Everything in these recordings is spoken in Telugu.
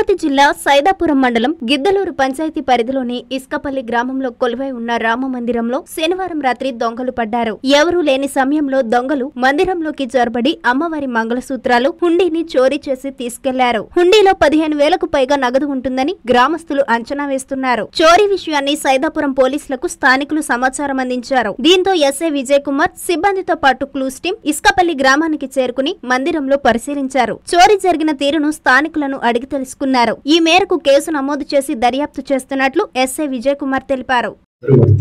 తిరుపతి జిల్లా సైదాపురం మండలం గిద్దలూరు పంచాయతీ పరిధిలోని ఇస్కపల్లి గ్రామంలో కొలువై ఉన్న రామ మందిరంలో శనివారం రాత్రి దొంగలు పడ్డారు. ఎవరూ లేని సమయంలో దొంగలు మందిరంలోకి జొరబడి అమ్మవారి మంగళసూత్రాలు హుండీని చోరీ చేసి తీసుకెళ్ళారు. హుండీలో పదిహేను వేలకు పైగా నగదు ఉంటుందని గ్రామస్తులు అంచనా వేస్తున్నారు. చోరీ విషయాన్ని సైదాపురం పోలీసులకు స్థానికులు సమాచారం అందించారు. దీంతో ఎస్ఐ విజయ్ కుమార్ సిబ్బందితో పాటు క్లూస్ టీం ఇస్కపల్లి గ్రామానికి చేరుకుని మందిరంలో పరిశీలించారు. చోరీ జరిగిన తీరును స్థానికులను అడిగి తెలుసుకున్నారు. ఈ మేరకు కేసు నమోదు చేసి దర్యాప్తు చేస్తున్నట్లు ఎస్ఐ విజయ్ కుమార్ తెలిపారు. సరే వాడు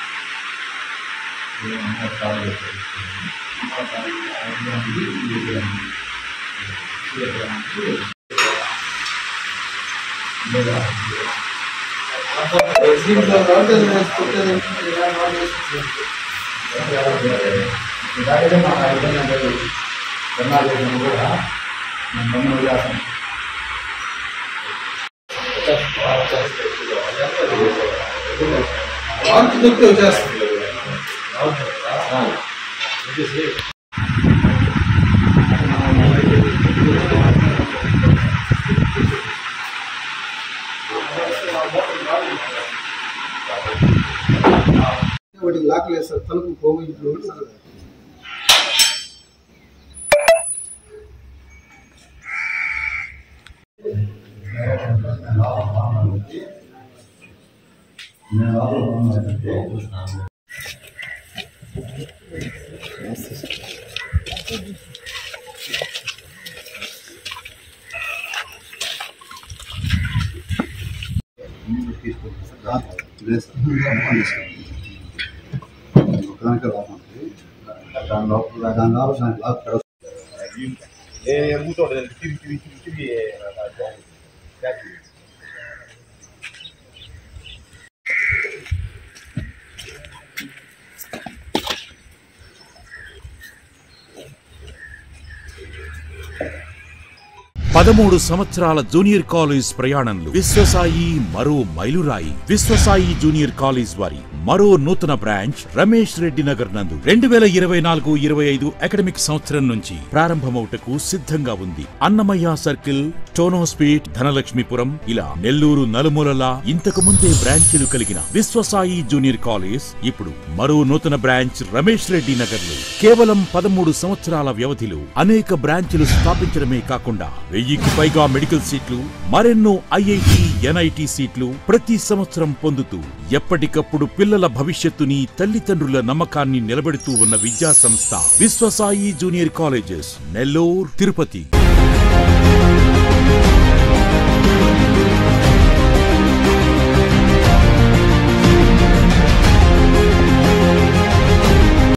వచ్చేస్తుంది వాటికి లాక్ వేస్తారు తలుపు పోగు ఇంట్లో దాని లోపల దాని లోపల దానికి పదమూడు సంవత్సరాల జూనియర్ కాలేజ్ ప్రయాణంలో విశ్వసాయి మరో మైలురాయి. విశ్వసాయి జూనియర్ కాలేజ్ వారి మరో నూతన బ్రాంచ్ రమేష్ రెడ్డి నగర్ నందు రెండు వేల ఇరవై నాలుగు ఇరవై ఐదు అకాడమిక్ సంవత్సరం నుంచి ప్రారంభమవుటకు సిద్ధంగా ఉంది. అన్నమయ్య సర్కిల్ టోనోస్పీట్ ధనలక్ష్మీపురం ఇలా నెల్లూరు నలుమూలలా ఇంతకు ముందే బ్రాంచీలు కలిగిన విశ్వసాయి జూనియర్ కాలేజ్ ఇప్పుడు మరో నూతన బ్రాంచ్ రమేష్ రెడ్డి నగర్లో కేవలం పదమూడు సంవత్సరాల వ్యవధిలో అనేక బ్రాంచ్లు స్థాపించడమే కాకుండా వెయ్యి వెయ్యికి పైగా మెడికల్ సీట్లు మరెన్నో ఐఐటి ఎన్ఐటి సీట్లు ప్రతి సంవత్సరం పొందుతూ ఎప్పటికప్పుడు పిల్లల భవిష్యత్తుని తల్లిదండ్రుల నమ్మకాన్ని నిలబెడుతూ ఉన్న విద్యా సంస్థ విశ్వసాయి జూనియర్ కాలేజెస్ నెల్లూరు తిరుపతి.